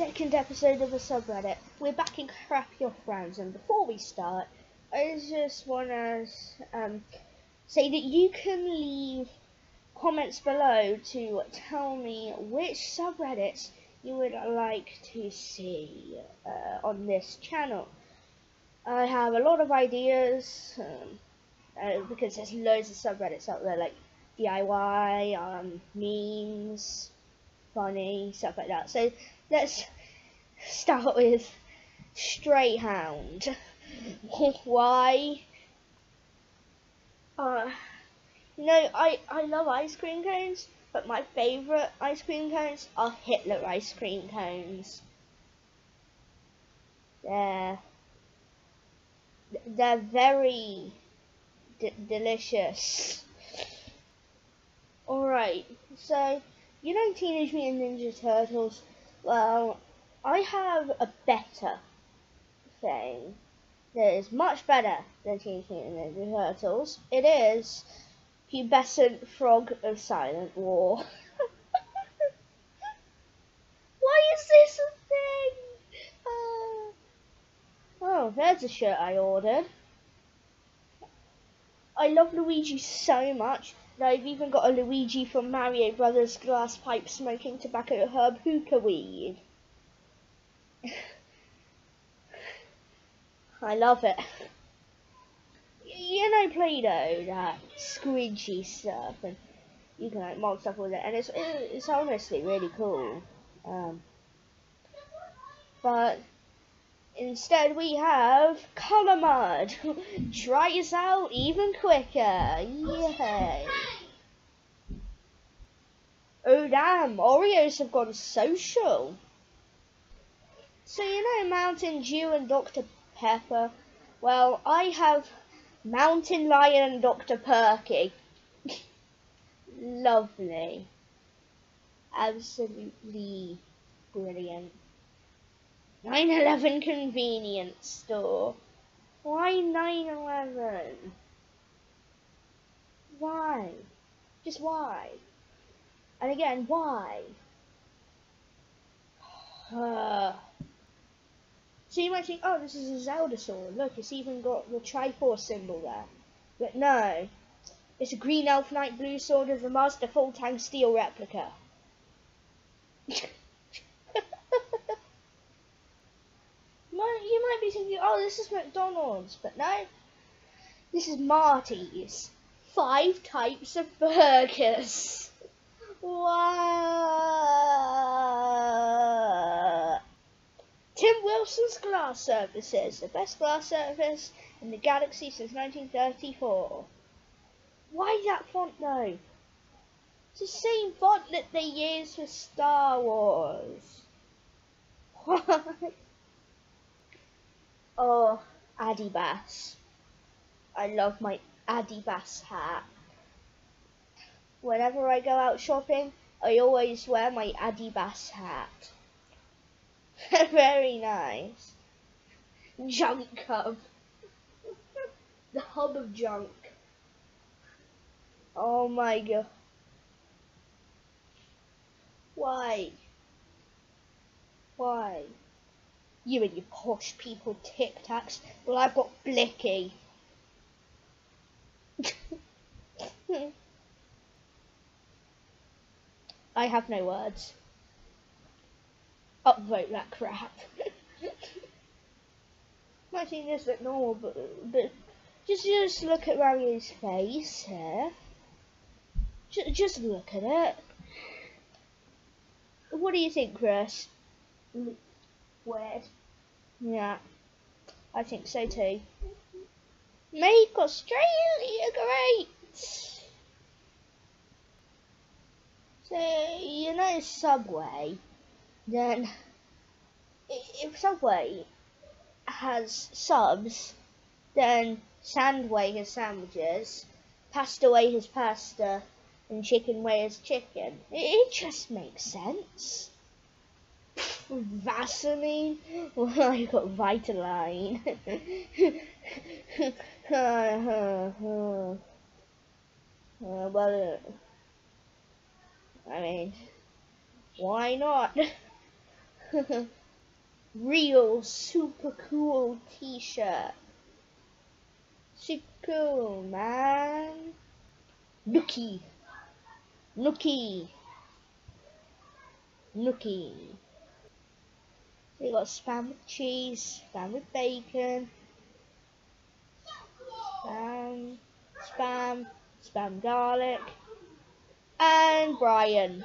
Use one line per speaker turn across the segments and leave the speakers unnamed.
second episode of the subreddit. We're back in Crappy Off Brands, and before we start, I just want to um, say that you can leave comments below to tell me which subreddits you would like to see uh, on this channel. I have a lot of ideas um, uh, because there's loads of subreddits out there like DIY, um, memes, funny, stuff like that. So let's start with Stray Hound. Why? Uh, you know, I, I love ice cream cones, but my favourite ice cream cones are Hitler ice cream cones. They're, they're very delicious. Alright, so, you know Teenage Mutant Ninja Turtles? Well, I have a better thing that is much better than Teenage Mutant Ninja Turtles. It is Pubescent Frog of Silent War. Why is this a thing? Uh, oh, there's a shirt I ordered. I love Luigi so much that I've even got a Luigi from Mario Brothers glass pipe smoking tobacco herb hookah weed. I love it. You know Play-Doh, that squidgy stuff, and you can like mold stuff with it, and it's it's honestly really cool. Um, but Instead we have Color Mud. Dries out even quicker. Yay. Oh damn, Oreos have gone social. So you know Mountain Dew and Dr. Pepper? Well, I have Mountain Lion and Dr. Perky. Lovely. Absolutely brilliant. 9-11 convenience store. Why 9-11? Why? Just why? And again, why? Uh, so you might think, oh, this is a Zelda sword. Look, it's even got the Triforce symbol there. But no, it's a Green Elf Knight Blue Sword of the Master Full Tank Steel replica. you might be thinking, oh, this is McDonald's, but no, this is Marty's. Five types of burgers. Tim Wilson's Glass Services, the best glass service in the galaxy since 1934. Why that font though? It's the same font that they use for Star Wars. What? Oh, Adibas. I love my Adibas hat. Whenever I go out shopping, I always wear my Adibas hat. Very nice. Junk Hub. the hub of junk. Oh my god. Why? Why? You and your posh people tic tacs. Well, I've got Blicky. I have no words. Upvote that crap. Seem this look normal, but, but just just look at Mario's face eh? here. Just, just look at it. What do you think, Chris? Weird. Yeah, I think so too. Make Australia great! So, you know Subway, then if Subway has subs, then Sandway has sandwiches, Pastaway has pasta, and Chicken Way has chicken. It just makes sense. Vaseline? Well, I got Vitaline. uh, well, I mean, why not? Real super cool t-shirt. Super cool, man. Nookie. Nookie. Nookie. You got spam with cheese, spam with bacon, spam, spam, spam garlic, and Brian.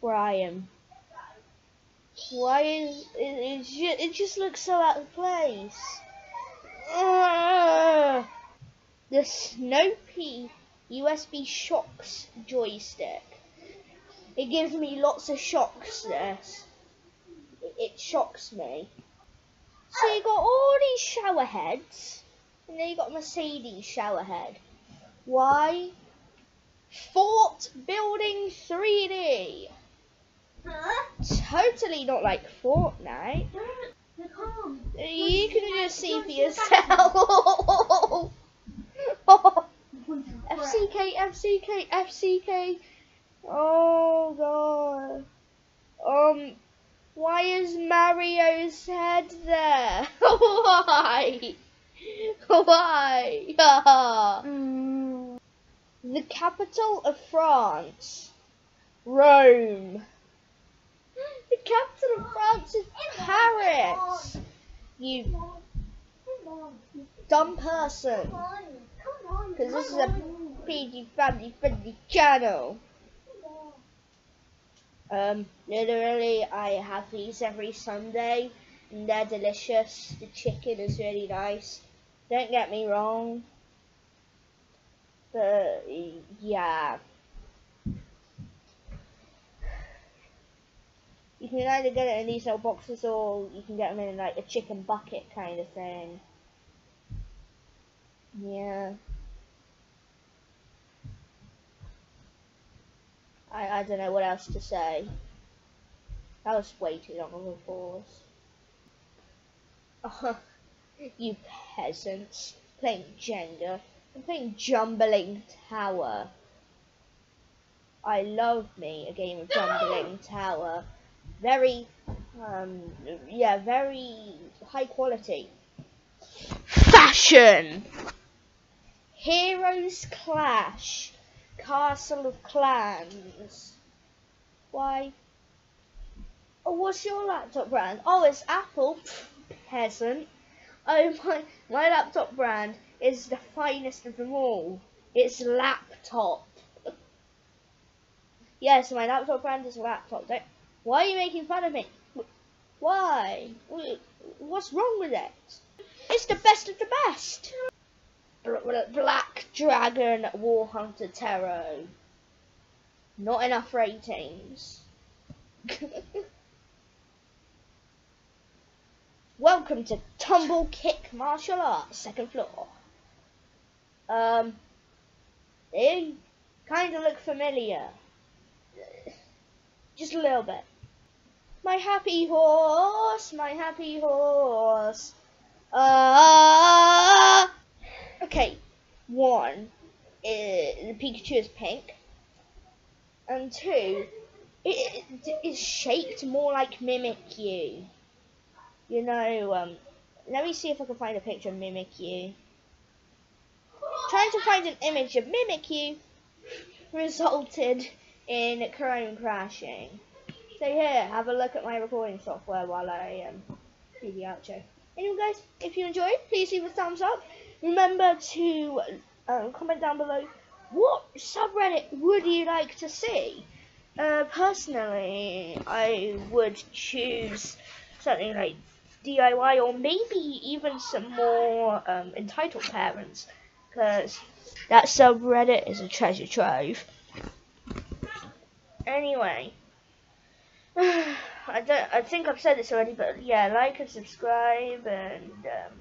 Brian. Why is it? It just, it just looks so out of place. The Snoopy USB shocks joystick. It gives me lots of shocks. This. It, it shocks me. So you got all these shower heads, and then you got Mercedes shower head. Why? Fort Building 3D. Totally not like Fortnite. You can just see for yourself. FCK, FCK, FCK. Oh god. Um, why is Mario's head there? why? Why? The capital of France. Rome. The capital of France is Paris. You dumb person. Because this is a PG family friendly channel. Um, literally, I have these every Sunday, and they're delicious. The chicken is really nice. Don't get me wrong. But, yeah. You can either get it in these little boxes or you can get them in like a chicken bucket kind of thing. Yeah. I, I don't know what else to say. That was way too long of a pause. Oh, you peasants. Playing Jenga. I'm playing Jumbling Tower. I love me a game of Jumbling Tower very, um, yeah, very high quality. Fashion! Heroes Clash. Castle of Clans. Why? Oh, what's your laptop brand? Oh, it's Apple. Peasant. Oh, my, my laptop brand is the finest of them all. It's laptop. yes, my laptop brand is laptop. Don't why are you making fun of me? Why? What's wrong with it? It's the best of the best. Black Dragon War Hunter Tarot. Not enough ratings. Welcome to Tumble Kick Martial Arts, second floor. Um, they kind of look familiar. Just a little bit. My happy horse, my happy horse. Ah. Uh, okay, one, uh, the Pikachu is pink, and two, it is shaped more like Mimikyu. You know, um, let me see if I can find a picture of Mimikyu. Trying to find an image of Mimikyu resulted in Chrome crashing. So here, have a look at my recording software while I um, do the outro. Anyway guys, if you enjoyed, please leave a thumbs up. Remember to um, comment down below what subreddit would you like to see. Uh, personally, I would choose something like DIY or maybe even some more um, entitled parents because that subreddit is a treasure trove. Anyway. I don't. I think I've said this already, but yeah, like and subscribe, and um,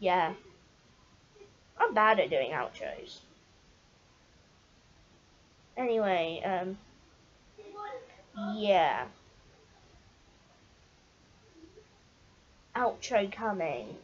yeah, I'm bad at doing outros. Anyway, um, yeah, outro coming.